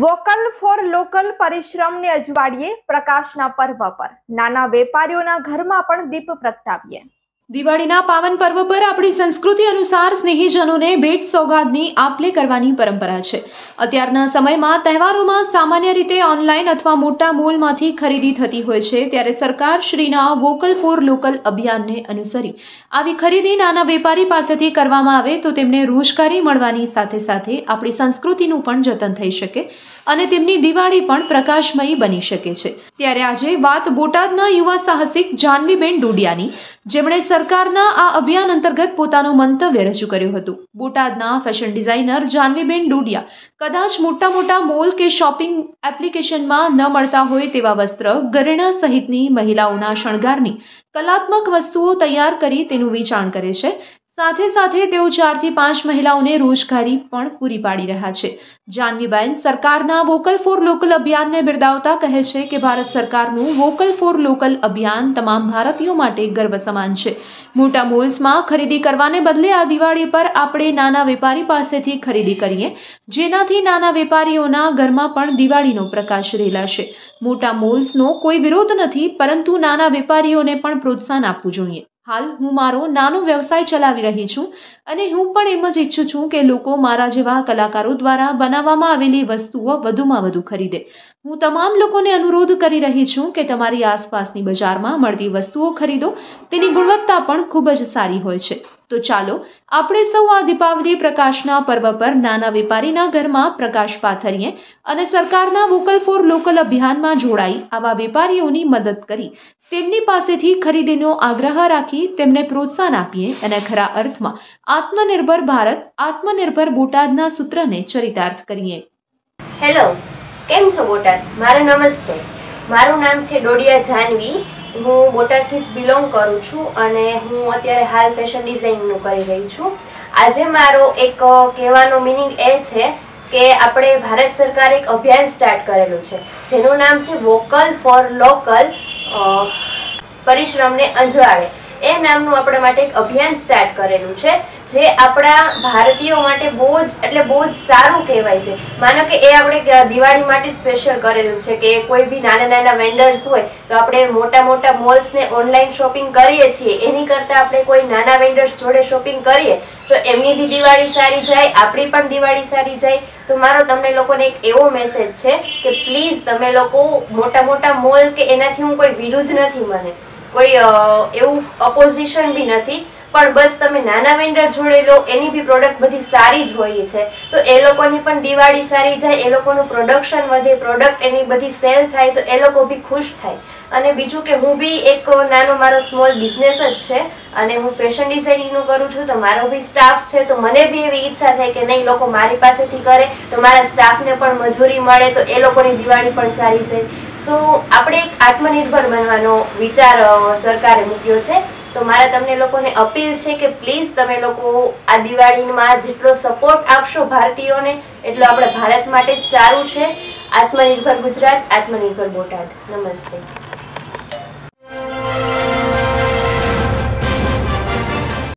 Vocal for local પરિશ્રમને અજવાડીએ પ્રકાશના પર્વ પર. નાના વેપારીઓના ઘરમાં પણ દીપ પ્રગટાવીએ. દિવાળીના પાવન પર્વ પર આપણી સંસ્કૃતિ અનુસાર સ્નેહીજનોને ભેટ સોગાદની આપલે કરવાની પરંપરા છે. અત્યારના સમયમાં તહેવારોમાં સામાન્ય રીતે ઓનલાઈન અથવા મોટા મોલમાંથી ખરીદી થતી હોય છે, ત્યારે સરકાર શ્રીના વોકલ ફોર લોકલ અભિયાનને અનુસરી આવી ખરીદી નાના વેપારી પાસેથી કરવામાં આવે તો તેમને રોજગારી મળવાની સાથે સાથે આપણી સંસ્કૃતિનું પણ જતન થઈ શકે અને તેમની દિવાળી પણ પ્રકાશમયી બની શકે છે. ત્યારે આજે વાત બોટાદના યુવા સાહસિક જાનવીબેન ડોડિયાની, જેમણે સરકારના આ અભિયાન અંતર્ગત પોતાનું મંતવ્ય રજૂ કર્યું હતું. બોટાદના ફેશન ડિઝાઇનર જાનવીબેન ડોડિયા, કદાચ મોટા મોટા મોલ કે શોપિંગ એપ્લિકેશનમાં ન મળતા હોય તેવા વસ્ત્ર ઘરેણા સહિતની મહિલાઓના શણગારની કલાત્મક વસ્તુઓ તૈયાર કરી તેનું વેચાણ કરે છે. સાથે સાથે તેઓ ચારથી પાંચ મહિલાઓને રોજગારી પણ પૂરી પાડી રહ્યા છે. જાનવીબેન સરકારના વોકલ ફોર લોકલ અભિયાનને બિરદાવતા કહે છે કે ભારત સરકારનું વોકલ ફોર લોકલ અભિયાન તમામ ભારતીયો માટે ગર્વ સમાન છે. મોટા મોલ્સમાં ખરીદી કરવાને બદલે આ દિવાળી પર આપણે નાના વેપારી પાસેથી ખરીદી કરીએ, જેનાથી નાના વેપારીઓના ઘરમાં પણ દિવાળીનો પ્રકાશ રેલાશે. મોટા મોલ્સનો કોઈ વિરોધ નથી, પરંતુ નાના વેપારીઓને પણ પ્રોત્સાહન આપવું જોઈએ. હાલ હું મારો નાનો વ્યવસાય ચલાવી રહી છું અને હું પણ એમ જ ઈચ્છું છું કે લોકો મારા જેવા કલાકારો દ્વારા બનાવવામાં આવેલી વસ્તુઓ વધુમાં વધુ ખરીદે. હું તમામ લોકોને અનુરોધ કરી રહી છું કે તમારી આસપાસની બજારમાં મળતી વસ્તુઓ ખરીદો. તેની ગુણવત્તા પણ ખૂબ જ સારી હોય છે. તો ચાલો, આપણે સૌ આ દીપાવલી પ્રકાશના પર્વ પર નાના વેપારીના ઘરમાં પ્રકાશ પાથરીએ અને સરકારના વોકલ ફોર લોકલ અભિયાનમાં જોડાઈ આવા વેપારીઓની મદદ કરી. તેમની પાસેથી ખરીદીનો આગ્રહ રાખી તેમને પ્રોત્સાહન આપીએ અને ખરા અર્થમાં આત્મનિર્ભર ભારત, આત્મનિર્ભર બોટાદના સૂત્રને ચરિતાર્થ કરીએ. હેલો કેમ છો બોટાદ? મારું નમસ્તે. મારું નામ છે ડોડિયા જાનવી. હું બોટાદથી જ બિલોંગ કરું છું અને હું અત્યારે હાલ ફેશન ડિઝાઇનનું કરી રહી છું. આજે મારો એક કહેવાનો મિનિંગ એ છે કે આપણે ભારત સરકારે એક અભિયાન સ્ટાર્ટ કરેલું છે. જેનું નામ છે વોકલ ફોર લોકલ પરિશ્રમને અંજવાળે. એ નામનું આપણા માટે એક અભિયાન સ્ટાર્ટ કરેલું છે, જે આપણા ભારતીયો માટે બહુ જ, એટલે બહુ જ સારું કહેવાય છે. માનો કે એ આપણે દિવાળી માટે જ સ્પેશિયલ કરેલું છે કે કોઈ બી નાના નાના વેન્ડર્સ હોય, તો આપણે મોટા મોટા મોલ્સને ઓનલાઈન શોપિંગ કરીએ છીએ. એની કરતાં આપણે કોઈ નાના વેન્ડર્સ જોડે શોપિંગ કરીએ, તો એમની બી દિવાળી સારી જાય, આપણી પણ દિવાળી સારી જાય. તો મારો તમને લોકોને એક એવો મેસેજ છે કે પ્લીઝ તમે લોકો મોટા મોટા મોલ કે એનાથી હું કોઈ વિરુદ્ધ નથી મને. કોઈ એવું અપોઝિશન બી નથી. પણ બસ તમે નાના વેન્ડર જોડે લો, એની બી પ્રોડક્ટ બધી સારી જ હોય છે. તો એ લોકોની પણ દિવાળી સારી જાય, એ લોકોનું પ્રોડક્શન વધે પ્રોડક્ટ એની બધી સેલ થાય, તો એ લોકો બી ખુશ થાય. અને બીજું કે હું બી એક નાનો મારો સ્મોલ બિઝનેસ જ છે અને હું ફેશન ડિઝાઇનિંગનું કરું છું, તો મારો બી સ્ટાફ છે, તો મને બી એવી ઈચ્છા થાય કે નહીં, લોકો મારી પાસેથી કરે, તો મારા સ્ટાફને પણ મજૂરી મળે, તો એ લોકોની દિવાળી પણ સારી જાય. સો આપણે એક આત્મનિર્ભર બનવાનો વિચાર સરકારે મૂક્યો છે. તો મારા તમને લોકોને અપીલ છે કે પ્લીઝ તમે લોકો આ દિવાળીમાં જેટલો સપોર્ટ આપશો ભારતીયોને, એટલો આપણે ભારત માટે જ સારું છે. આત્મનિર્ભર ગુજરાત, આત્મનિર્ભર બોટાદ. નમસ્તે.